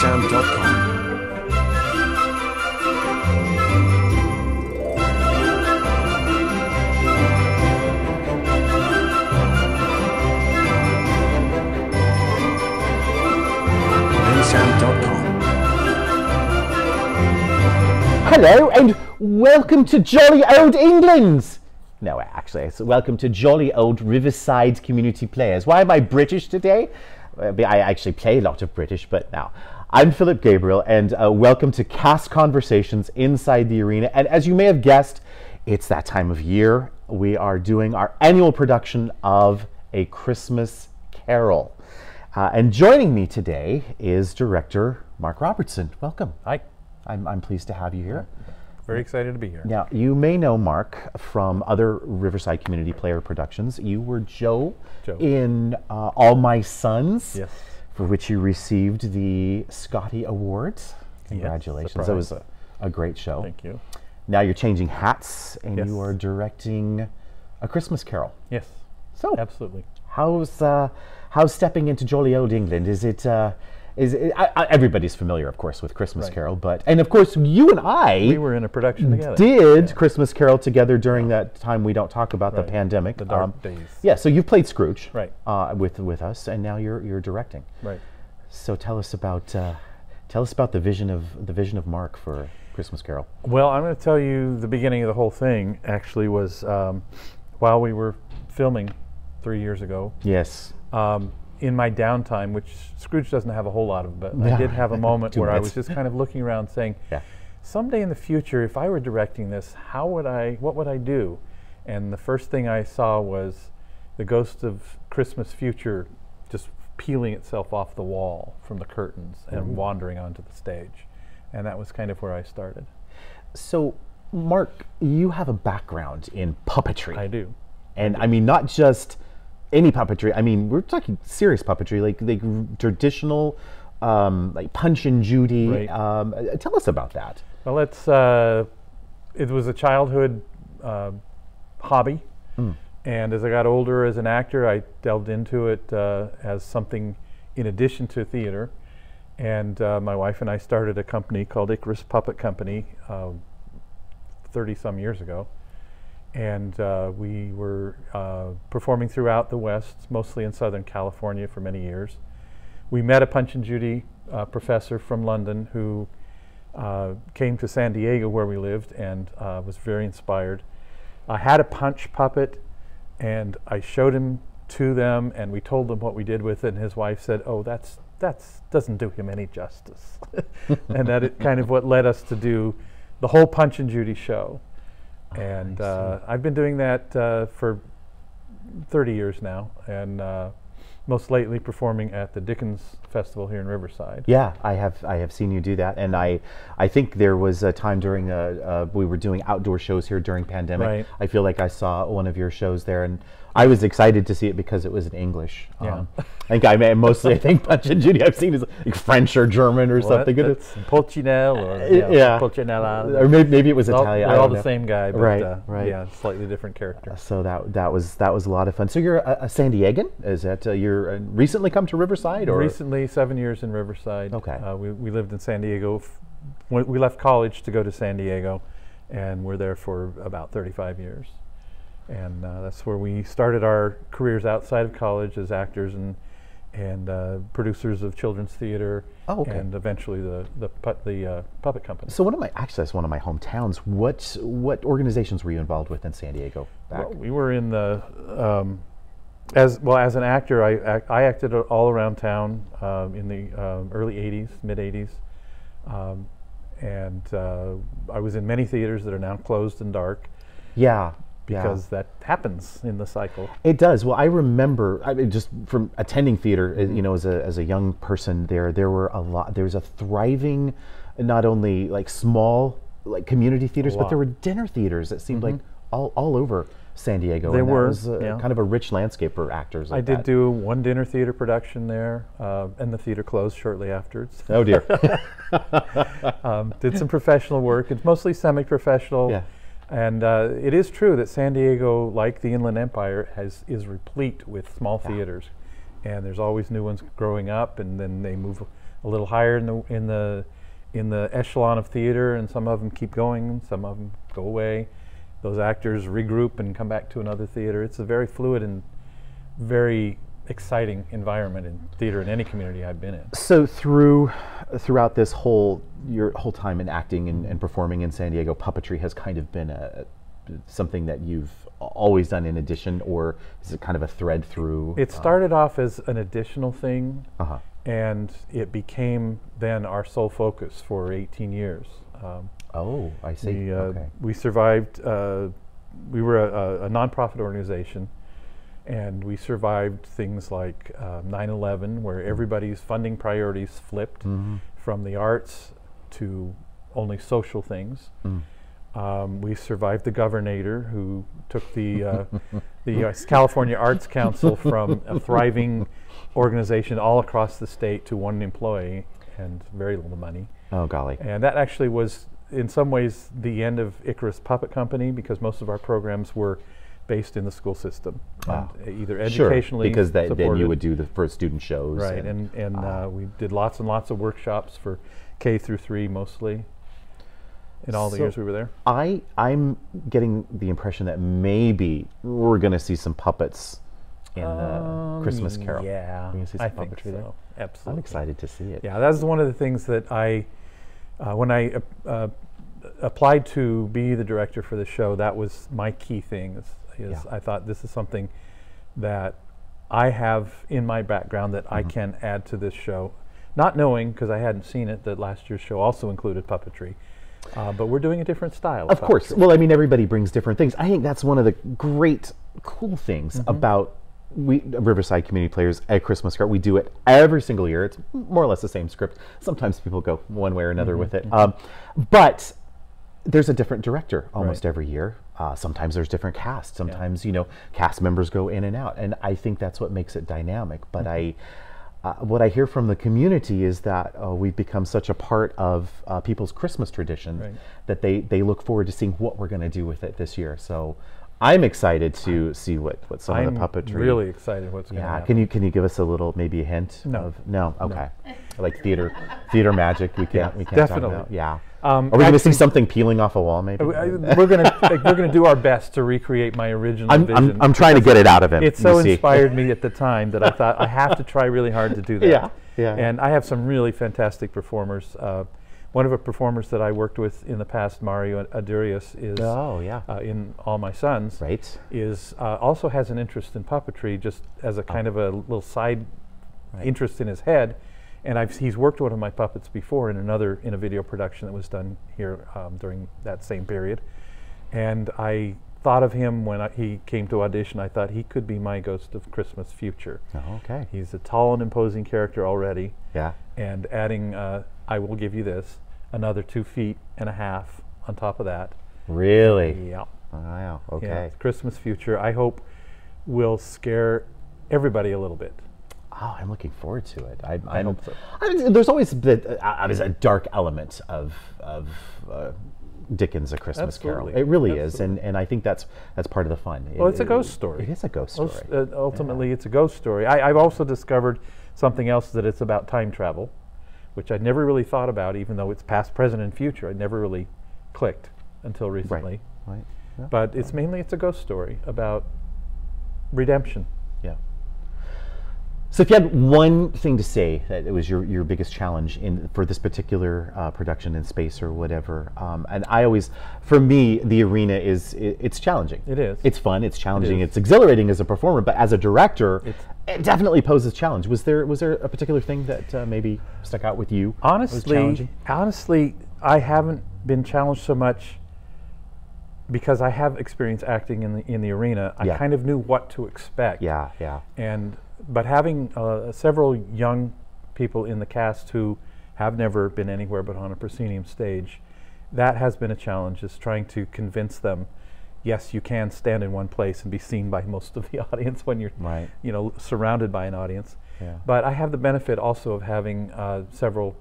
bensound.com. Hello and welcome to jolly old England. No, actually, it's welcome to jolly old Riverside Community Players. Why am I British today? Uh, I actually play a lot of British, but now I'm Philip Gabriel, and uh, welcome to Cast Conversations inside the arena. And as you may have guessed, it's that time of year. We are doing our annual production of A Christmas Carol. Uh, and joining me today is director Mark Robertson. Welcome. Hi. I'm, I'm pleased to have you here. Very excited to be here. Now, you may know Mark from other Riverside Community Player productions. You were Joe, Joe. in uh, All My Sons, Yes. For which you received the Scotty Award. Congratulations. that was a, a great show. Thank you. Now you're changing hats and Yes. you are directing A Christmas Carol. Yes. So, Absolutely. how's, uh, how's stepping into jolly old England? Is it. Uh, is I, I, everybody's familiar, of course, with Christmas Right. Carol, but and of course you and I We were in a production together. did Christmas Carol together during that time we don't talk about Right. the pandemic. The dark days. Yeah, so you've played Scrooge Right. uh, with with us, and now you're you're directing. Right. So tell us about uh, tell us about the vision of the vision of Mark for Christmas Carol. Well, I'm going to tell you the beginning of the whole thing actually was um, while we were filming three years ago. Yes. Um, in my downtime, which Scrooge doesn't have a whole lot of, but Yeah. I did have a moment where I was just kind of looking around saying, Yeah. someday in the future, if I were directing this, how would I, what would I do? And the first thing I saw was the ghost of Christmas future just peeling itself off the wall from the curtains and mm-hmm. wandering onto the stage. And that was kind of where I started. So Mark, you have a background in puppetry. I do. and I mean not just any puppetry. I mean we're talking serious puppetry, like like traditional, um, like Punch and Judy. Right. Um, uh, tell us about that. Well, it's uh, it was a childhood uh, hobby, and as I got older as an actor, I delved into it uh, as something in addition to theater. And uh, my wife and I started a company called Icarus Puppet Company thirty some years ago, and uh, we were uh, performing throughout the West, mostly in Southern California, for many years. We met a Punch and Judy uh, professor from London who uh, came to San Diego where we lived and uh, was very inspired. I had a punch puppet and I showed him to them and we told them what we did with it and his wife said, "Oh, that's that's doesn't do him any justice." and that it kind of what led us to do the whole Punch and Judy show. And uh, I've been doing that uh, for 30 years now and uh, most lately performing at the Dickens Festival here in Riverside. Yeah, I have I have seen you do that, and I I think there was a time during uh, uh, we were doing outdoor shows here during pandemic. Right. I feel like I saw one of your shows there, and I was excited to see it because it was in English. Yeah. I think I may, mostly I think Punch and Judy I've seen is like French or German or something. Well, It's Pulcinella or Uh, yeah, yeah. Pulcinella. or maybe, maybe it was all, Italian. They're all the know. same guy, but Right, uh, right. yeah, slightly different character. So that that was that was a lot of fun. So you're a, a San Diegan? Is that uh, you're uh, recently come to Riverside or Recently, seven years in Riverside. Okay. Uh, we, we lived in San Diego. We left college to go to San Diego, and we're there for about 35 years. And uh, that's where we started our careers outside of college as actors and and uh, producers of children's theater. Oh, okay. And eventually the the pu- the uh, puppet company. So one of my actually that's one of my hometowns. What what organizations were you involved with in San Diego back? Well, we were in the um, as well as an actor. I act, I acted all around town um, in the um, early '80s, mid '80s, um, and uh, I was in many theaters that are now closed and dark yeah, because that happens in the cycle. it does. Well, I remember I mean, just from attending theater. uh, Mm-hmm. You know, as a as a young person there, there were a lot. There was a thriving, not only like small like community theaters, but there were dinner theaters that seemed like all all over San Diego. Mm-hmm. There were, was, uh, yeah. kind of a rich landscape for actors. I did that. do one dinner theater production there, uh, and the theater closed shortly afterwards. Oh dear. um, did some professional work. It's mostly semi-professional. Yeah. And uh, it is true that San Diego, like the Inland Empire, has is replete with small theaters, and there's always new ones growing up, and then they move a little higher in the in the in the echelon of theater, and some of them keep going, some of them go away. Those actors regroup and come back to another theater. It's a very fluid and very exciting environment in theater in any community I've been in. So through throughout this whole your whole time in acting and, and performing in San Diego, puppetry has kind of been a something that you've always done in addition, or is it kind of a thread through? It started off as an additional thing, Uh-huh. and it became then our sole focus for 18 years. Um, Oh, I see. we, uh, okay. we survived. Uh, we were a, a, a nonprofit organization, and we survived things like uh, 9/11, where everybody's funding priorities flipped Mhm. from the arts to only social things. Mm. Um, we survived the governor, who took the uh, the California Arts Council from a thriving organization all across the state to one employee and very little money. Oh golly. And that actually was, in some ways, the end of Icarus Puppet Company because most of our programs were based in the school system, and either Sure, educationally because that, then you would do the first student shows. right, and and Ah. uh, we did lots and lots of workshops for K through three mostly. In all the years we were there. I I'm getting the impression that maybe we're going to see some puppets in the Christmas Um, Carol. Yeah, I think puppetry there. so. Absolutely. I'm excited to see it. Yeah, that's one of the things that I, uh, when I uh, uh, applied to be the director for the show, that was my key thing. Is, Yeah. I thought this is something that I have in my background that Mm-hmm. I can add to this show, not knowing because I hadn't seen it that last year's show also included puppetry, uh, but we're doing a different style. Of course. Well, I mean, everybody brings different things. I think that's one of the great, cool things Mm-hmm. about we Riverside Community Players at Christmas Carol. We do it every single year. It's more or less the same script. Sometimes people go one way or another Mm-hmm. with it, um, but there's a different director almost Right. every year. Uh, sometimes there's different cast. Sometimes you know cast members go in and out, and I think that's what makes it dynamic. But I. Uh, what I hear from the community is that uh, we've become such a part of uh, people's Christmas tradition Right. that they, they look forward to seeing what we're going to do with it this year. So I'm excited to see what, what some I'm of the puppetry. really excited what's going to Yeah. happen. Can you can you give us a little maybe a hint? No. Of, no. Okay. Like theater theater magic. We can't we can't definitely. talk about. Yeah. Um, Are we going to see something peeling off a wall? Maybe. I- I- we're gonna like, we're gonna do our best to recreate my original I'm, vision. I'm, I'm trying to get it out of him. it so inspired me at the time that I thought I have to try really hard to do that. Yeah, yeah. And I have some really fantastic performers. Uh, one of the performers that I worked with in the past, Mario Adurius, is Oh yeah. uh, in All My Sons. right. Is uh, also has an interest in puppetry, just as a kind of a little side Right. interest in his head. And I've, he's worked one of my puppets before in another in a video production that was done here um, during that same period. And I thought of him when I, he came to audition. I thought he could be my Ghost of Christmas Future. Oh, okay. He's a tall and imposing character already, Yeah. and adding, uh, I will give you this, another two feet and a half on top of that. Really. Yeah. Wow. Yeah, Okay. Christmas Future, I hope, will scare everybody a little bit. Oh, I'm looking forward to it. I, I I'm- hope so. I mean, there's always the, uh, there's a dark element of of uh, Dickens' A Christmas Carol. It really is, and, and I think that's that's part of the fun. Well, It- it's a ghost story. It is a ghost story. Uh, ultimately, it's a ghost story. I, I've also discovered something else that it's about time travel, which I'd never really thought about, even though it's past, present, and future. I never really clicked until recently. right. Yeah. But it's mainly it's a ghost story about redemption. So, if you had one thing to say that it was your, your biggest challenge in for this particular uh, production in space or whatever, um, and I always, for me, the arena is i it's challenging. It is. It's fun. It's challenging. is. It's exhilarating as a performer, but as a director, It's- it definitely poses a challenge. Was there was there a particular thing that uh, maybe stuck out with you? Honestly, honestly, I haven't been challenged so much because I have experience acting in the in the arena. I Yeah. kind of knew what to expect. Yeah, yeah. And but having uh, several young people in the cast who have never been anywhere but on a proscenium stage, that has been a challenge. Is trying to convince them, yes, you can stand in one place and be seen by most of the audience when you're, Right. you know, surrounded by an audience. Yeah. But I have the benefit also of having uh, several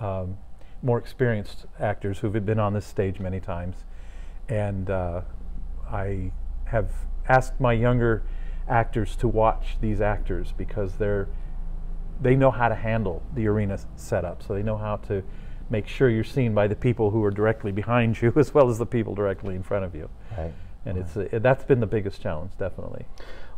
um, more experienced actors who've been on this stage many times, and uh, I have asked my younger actors to watch these actors because they're they know how to handle the arena setup, so they know how to make sure you're seen by the people who are directly behind you as well as the people directly in front of you. Right. And it's uh, that's been the biggest challenge, definitely.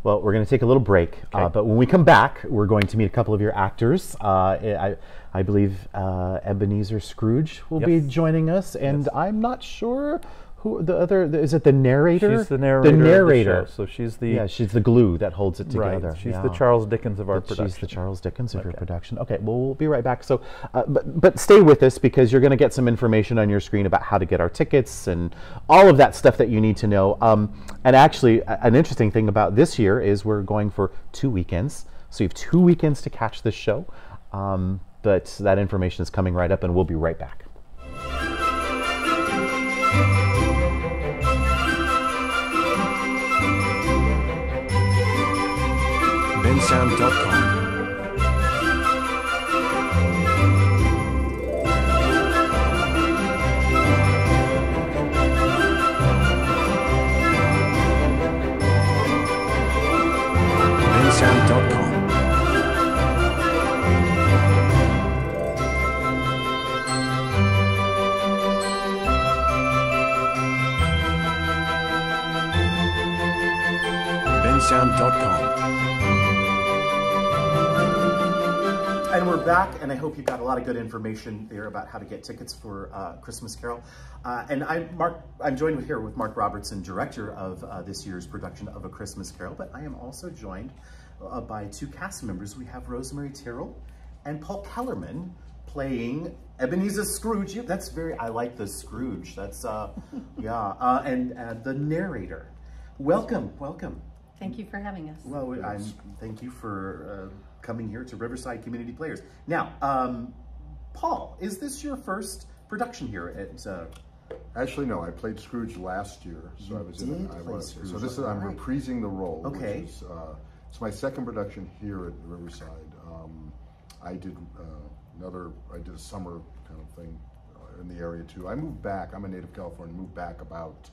Well, we're going to take a little break, uh, but when we come back, we're going to meet a couple of your actors. Uh, I, I believe uh, Ebenezer Scrooge will be joining us, and I'm not sure who the other is. It the narrator? She's the narrator. The the narrator. show, so she's the yeah, she's the glue that holds it together. right. She's the Charles Dickens of our But production. She's the Charles Dickens of your production. Okay, well, we'll be right back. So, uh, but but stay with us because you're going to get some information on your screen about how to get our tickets and all of that stuff that you need to know. Um, and actually, an interesting thing about this year is we're going for two weekends. So you have two weekends to catch this show. Um, but that information is coming right up, and we'll be right back. bensound.com. bensound.com. And we're back, and I hope you got a lot of good information there about how to get tickets for uh, Christmas Carol. Uh, and I'm Mark. I'm joined with here with Mark Robertson, director of uh, this year's production of A Christmas Carol. But I am also joined uh, by two cast members. We have Rosemary Tyrrell and Paul Kellerman playing Ebenezer Scrooge. That's very. I like the Scrooge. That's uh, yeah. Uh, and uh, the narrator. Welcome, welcome. Thank you for having us. Well, I'm, thank you for uh, coming here to Riverside Community Players. Now, um, Paul, is this your first production here at? Uh, Actually, no. I played Scrooge last year, so You I was in. I was, Scrooge. So this is I'm right. reprising the role. Okay. Which is, uh, it's my second production here at Riverside. Um, I did uh, another. I did a summer kind of thing uh, in the area too. I moved back. I'm a native Californian. Moved back about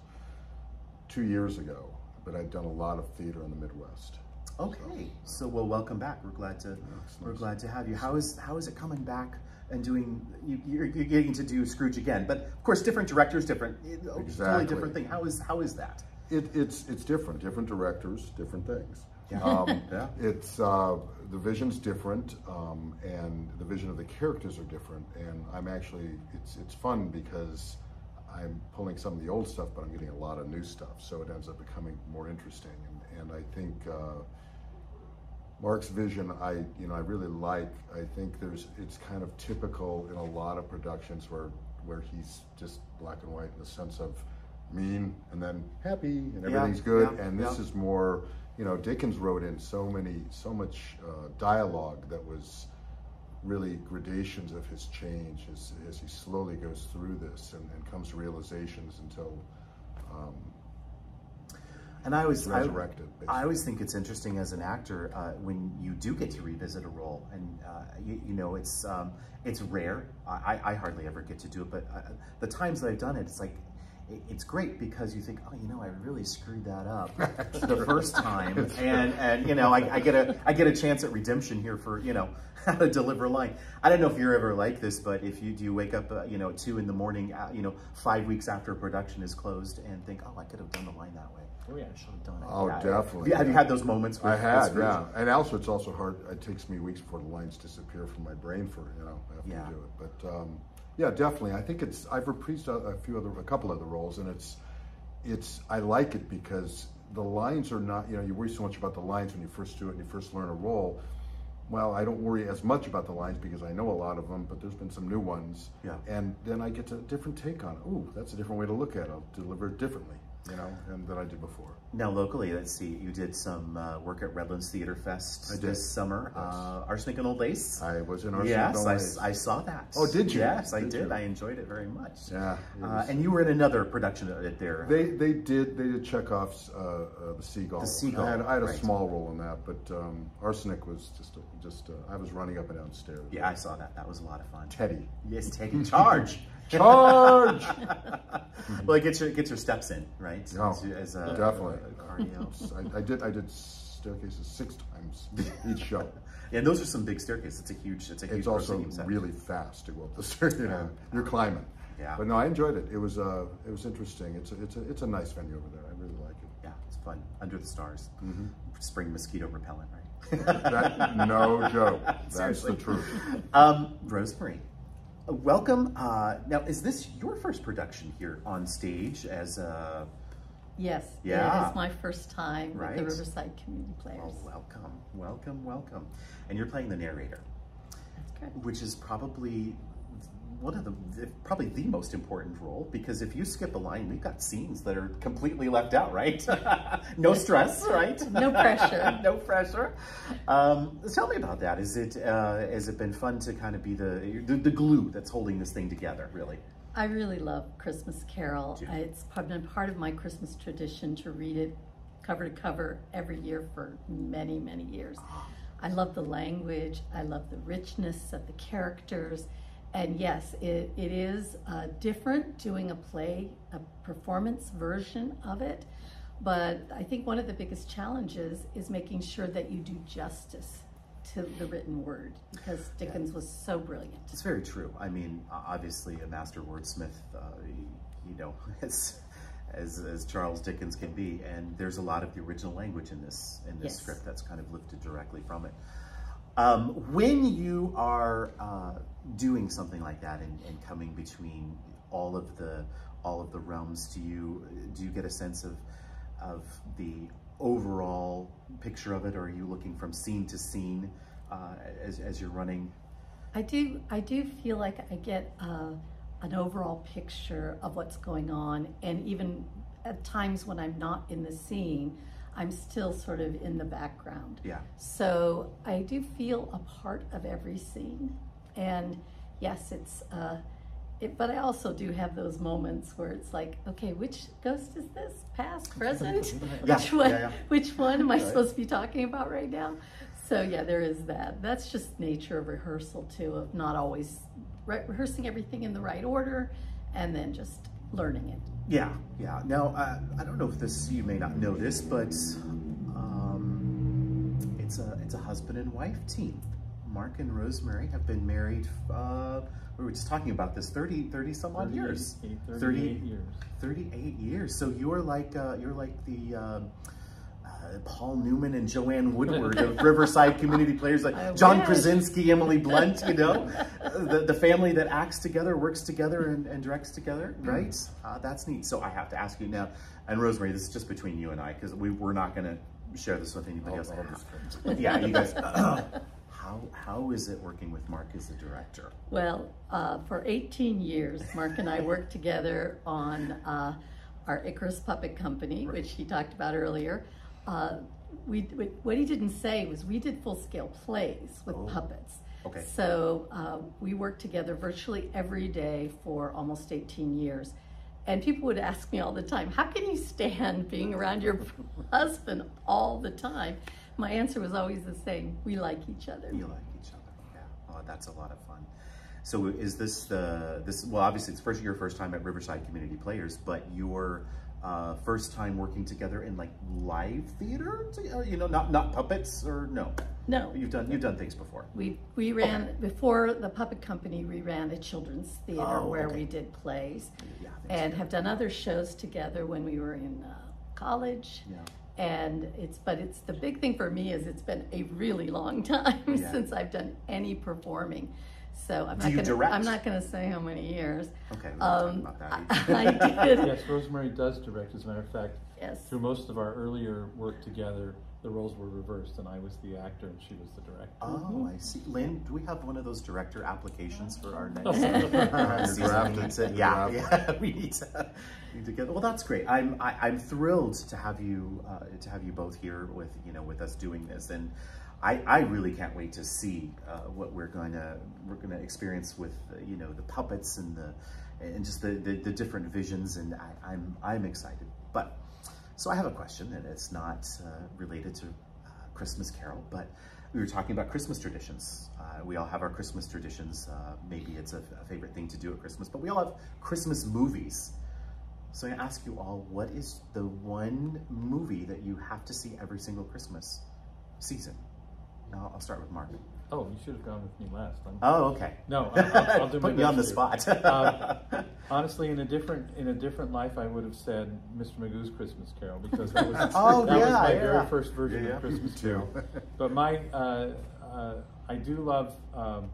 two years ago, but I've done a lot of theater in the Midwest. Okay, so well, welcome back. We're glad to we're nice. glad to have you. How is how is it coming back and doing? You, you're, you're getting to do Scrooge again, but of course, different directors, different, totally Exactly. different thing. How is how is that? It, it's it's different, different directors, different things. Yeah. Um, Yeah. It's uh, the vision's different, um, and the vision of the characters are different. And I'm actually it's it's fun because I'm pulling some of the old stuff, but I'm getting a lot of new stuff. So it ends up becoming more interesting. And, and I think uh, Mark's vision, I you know I really like. I think there's it's kind of typical in a lot of productions where where he's just black and white in the sense of mean and then happy and Yeah, everything's good. yeah, and this yeah. is more, you know, Dickens wrote in so many so much uh, dialogue that was really gradations of his change as, as he slowly goes through this and, and comes to realizations until um, And I always, I, resurrected, I always think it's interesting as an actor uh, when you do get to revisit a role, and uh, you, you know it's um, it's rare. I, I hardly ever get to do it, but uh, the times that I've done it, it's like it's great because you think, oh, you know, I really screwed that up the first time, and and you know, I, I get a I get a chance at redemption here for you know how to deliver a line. I don't know if you're ever like this, but if you do you wake up, uh, you know, at two in the morning, uh, you know, five weeks after a production is closed, and think, oh, I could have done the line that way. Oh yeah, I should have done it. Oh, Yeah, definitely. Have you, have you had those moments? With, I with had, yeah. And also, it's also hard. It takes me weeks before the lines disappear from my brain for you know after Yeah. you do it. But um, yeah, definitely. I think it's. I've reprised a, a few other, a couple other roles, and it's, it's. I like it because the lines are not. You know, you worry so much about the lines when you first do it and you first learn a role. Well, I don't worry as much about the lines because I know a lot of them, but there's been some new ones. Yeah. And then I get a different take on it. Ooh, that's a different way to look at it. I'll deliver it differently, you know, and than I did before. Now, locally, let's see, you did some uh, work at Redlands Theater Fest I did. this summer. Yes. Uh, Arsenic and Old Lace. I was in Arsenic yes, and Old Lace. I saw that. Oh, did you? Yes, I Did did. you? I enjoyed it very much. Yeah, Uh, and you were in another production it there. They they did they did Chekhov's uh, uh, the Seagull. The Seagull, I had, I had a right. small role in that, but um, Arsenic was just a, just uh, I was running up and down stairs. yeah, I saw that. That was a lot of fun. Teddy. Yes, taking charge. Charge! well, it gets your, gets your steps in, right? Oh, As, as a, definitely. a cardio. I, I did I did staircases six times each show. Yeah, and those are some big staircases. It's a huge, it's a huge It's also really fast to go up the stairs. You know, you're climbing. Yeah. But no, I enjoyed it. It was uh, it was interesting. It's a, it's a, it's a nice venue over there. I really like it. Yeah, it's fun. Under the stars. Mm-hmm. Spring mosquito repellent, right? That, no joke. That's Seriously. the truth. Um, Rosemary, uh, welcome. Uh, now, is this your first production here on stage as a? Yes, Yeah. it is my first time with Right. the Riverside Community Players. Oh, welcome, welcome, welcome. And you're playing the narrator, That's correct. which is probably one of the probably the most important role because if you skip a line, we've got scenes that are completely left out, right? no stress, right? No pressure. no pressure. Um, tell me about that. Is it uh, has it been fun to kind of be the, the the glue that's holding this thing together? Really? I really love Christmas Carol. Uh, been part of my Christmas tradition to read it cover to cover every year for many, many years. I love the language. I love the richness of the characters. And yes, it, it is uh, different doing a play, a performance version of it. But I think one of the biggest challenges is making sure that you do justice to the written word because Dickens was so brilliant. It's very true. I mean, obviously, a master wordsmith, uh, you know, as, as as Charles Dickens can be, and there's a lot of the original language in this in this Yes. script that's kind of lifted directly from it. Um, when you are uh, doing something like that and, and coming between all of the all of the realms, do you do you get a sense of of the overall picture of it, or are you looking from scene to scene uh, as as you're running? I do. I do feel like I get uh, an overall picture of what's going on, and even at times when I'm not in the scene, I'm still sort of in the background. Yeah. So I do feel a part of every scene, and yes, it's. Uh, it, but I also do have those moments where it's like, okay, which ghost is this? Past, present? Yeah, which one? yeah, yeah. Which one am I supposed to be talking about right now? So yeah, there is that. That's just nature of rehearsal too, of not always re- rehearsing everything in the right order, and then just learning it. Yeah, yeah. Now, uh, I don't know if this you may not know this, but um, it's a it's a husband and wife team. Mark and Rosemary have been married. Uh, we were just talking about this 30, 30 some odd years. 38 30 years. 38 years. So you're like uh, you're like the um, uh, Paul Newman and Joanne Woodward of Riverside Community Players, like I John wish. Krasinski, Emily Blunt. You know, the the family that acts together, works together, and, and directs together. Mm-hmm. Right? Uh, that's neat. So I have to ask you now, and Rosemary, this is just between you and I because we we're not going to share this with anybody All- else. yeah, you guys. how how is it working with Mark as the director? Well, uh, for 18 years, Mark and I worked together on uh, our Icarus Puppet Company, which he talked about earlier. Uh, we, we, what he didn't say was we did full-scale plays with Oh, puppets. okay. So uh, we worked together virtually every day for almost 18 years. And people would ask me all the time, how can you stand being around your husband all the time? My answer was always the same, we like each other. You like each other. Yeah. Oh, that's a lot of fun. So is this the this? Well, obviously it's first your first time at Riverside Community Players, but your uh, first time working together in like live theater. You know, not not puppets or no. No, You've done you've done things before. We, we ran, before the puppet company, we ran a children's theater Oh, where okay. we did plays Yeah. and have done other shows together when we were in uh, college. Yeah. And it's, but it's, the big thing for me is it's been a really long time Yeah. since I've done any performing. So I'm Do not you gonna, direct? I'm not gonna say how many years. Okay. We won't Um, talk about I, that. I did, Yes, Rosemary does direct. As a matter of fact, yes. through most of our earlier work together, the roles were reversed, and I was the actor and she was the director. Oh, I see. Lynn, do we have one of those director applications for our next You're season? drafted. We need to, yeah, yeah, we need to, need to get. Well, that's great. I'm I, I'm thrilled to have you uh, to have you both here with you know with us doing this, and I I really can't wait to see uh, what we're going to we're going to experience with you know the puppets and the and just the the, the different visions, and I, I'm I'm excited. But so I have a question, and it's not uh, related to uh, Christmas Carol, but we were talking about Christmas traditions. Uh, we all have our Christmas traditions. Uh, maybe it's a, a favorite thing to do at Christmas, but we all have Christmas movies. So I ask you all, what is the one movie that you have to see every single Christmas? season? I'll, I'll start with Mark. Oh, you should have gone with me last. I'm, Oh, okay. No, I- I'll, I'll do my Put me on the best spot. here. Um, honestly, in a different in a different life, I would have said Mr. Magoo's Christmas Carol because that was Oh, that was my yeah. very first version Yeah, yeah. of Christmas too. Carol. But my uh, uh, I do love um,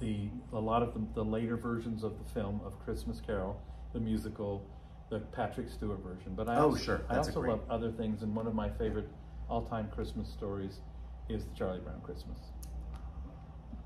the a lot of the, the later versions of the film of Christmas Carol, the musical, the Patrick Stewart version. But I Oh, also, sure. I That's a also great- love other things, and one of my favorite all-time Christmas stories is the Charlie Brown Christmas.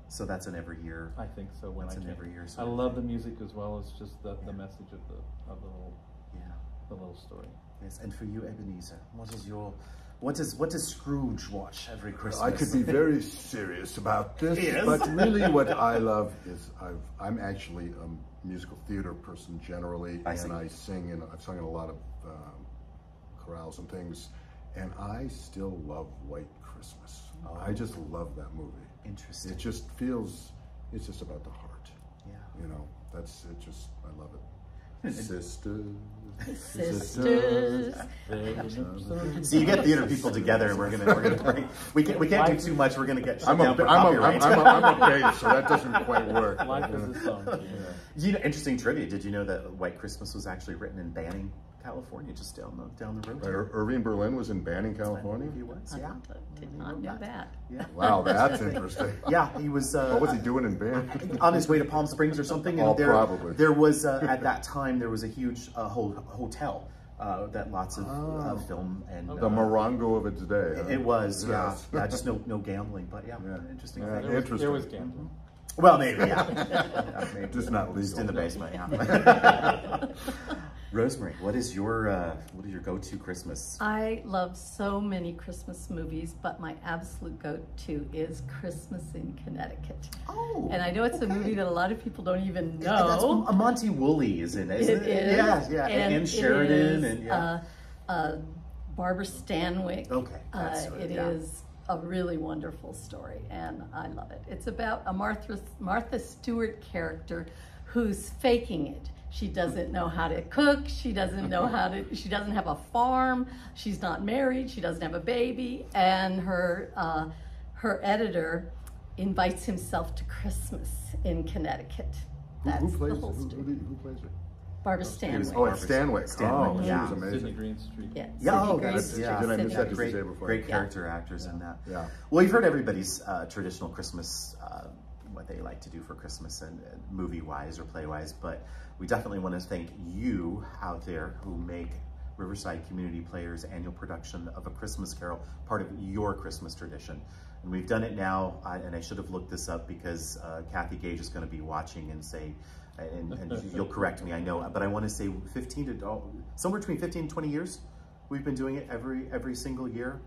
so that's an every year. I think so. When That's I an every year I sort of love the music as well as just the, the message of the of the whole Yeah. the little story. Yes. And for you, Ebenezer, what is your what does what does Scrooge watch every Christmas? I could be very serious about this, Yes. but really what I love is I've, I'm actually a musical theater person generally, I and see. I sing and I've sung in a lot of um, chorales and things, and I still love White Christmas. Oh. I just love that movie. Interesting. It just feels, it's just about the heart. Yeah. You know, that's it. Just I love it. Sisters, Sisters. So you get theater people together, and we're gonna we're gonna bring, we can't we can't do too much. We're gonna get shut I'm a, for I'm a, I'm, copyright. I'm, a, I'm a bass, so that doesn't quite work. Life is a song. Yeah. you know, interesting trivia. Did you know that White Christmas was actually written in Banning, California, just down the down the road? Right. Ir- Irving Berlin was in Banning, California. he was. I Yeah. did not know that. Yeah. Wow, that's interesting. Yeah, he was. Uh, What was he doing in Banning? on his way to Palm Springs or something. And Oh, there, probably. There was uh, at that time there was a huge uh, ho- hotel uh, that lots of uh, film and The uh, Morongo of its day. huh? it was yeah Yes. yeah just no no gambling, but yeah, Yeah. interesting Yeah. thing. There was, Interesting. there was gambling. Well, maybe yeah, Yeah, maybe. Just not Just in the basement. Yeah. Rosemary, what is your uh, what is your go-to Christmas? I love so many Christmas movies, but my absolute go-to is Christmas in Connecticut. Oh, And I know it's a movie that a lot of people don't even That's know. uh, Monty Woolley is in it, isn't It it? is. Yeah, yeah, and, it Sheridan is, and yeah. uh, uh, Barbara Stanwyck. Okay, that's uh, right, It yeah. is a really wonderful story, and I love it. It's about a Martha Martha Stewart character who's faking it. She doesn't know how to cook. She doesn't know how to. She doesn't have a farm. She's not married. She doesn't have a baby, and her uh, her editor invites himself to Christmas in Connecticut. That's who plays? the whole Who, story. who, who plays her? Barbara Stanwyck. Oh, it's Stanwyck. Stanwyck, Oh, yeah. she was Sydney amazing. Greenstreet. Yeah, Yeah, Sydney oh, Green that's- Street. yeah. Did I miss that? Did great, say before? great Yeah. character actors in that. Yeah. Well, you've heard everybody's uh, traditional Christmas, uh, what they like to do for Christmas and uh, movie-wise or play-wise, but we definitely want to thank you out there who make Riverside Community Players annual production of A Christmas Carol part of your Christmas tradition. And we've done it now, I, and I should have looked this up because uh, Kathy Gage is going to be watching and say, and, and you'll correct me, I know, but I want to say 15 to, oh, somewhere between 15 and 20 years. We've been doing it every every single year.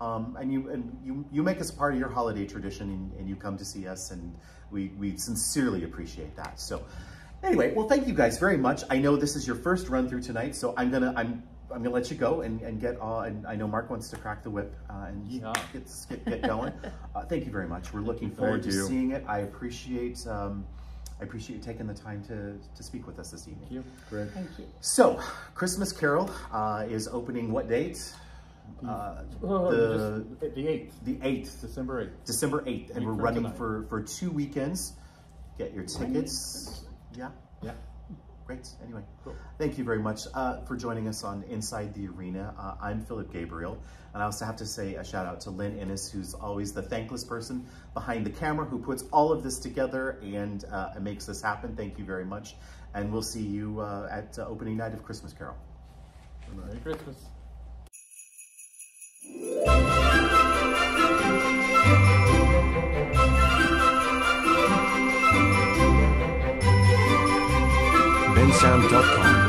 Um, and you and you you make us part of your holiday tradition, and, and you come to see us, and we we sincerely appreciate that. So, anyway, well, thank you guys very much. I know this is your first run through tonight, so I'm gonna I'm I'm gonna let you go and, and get uh, and I know Mark wants to crack the whip uh, and Yeehaw. get, get get going. uh, thank you very much. We're looking forward Thank to you. seeing it. I appreciate um, I appreciate you taking the time to to speak with us this evening. Thank you. Great. Thank you. So, Christmas Carol uh, is opening what date? Uh, Oh, the just- the eighth, the eighth, December eighth. December eighth, and we're running tonight. for for two weekends. Get your tickets. Yeah, Yeah. great. Anyway, Cool. thank you very much uh, for joining us on Inside the Arena. Uh, I'm Philip Gabriel, and I also have to say a shout out to Lynn Innes, who's always the thankless person behind the camera, who puts all of this together and uh, makes this happen. Thank you very much, and we'll see you uh, at uh, opening night of Christmas Carol. Merry Christmas. sound.com.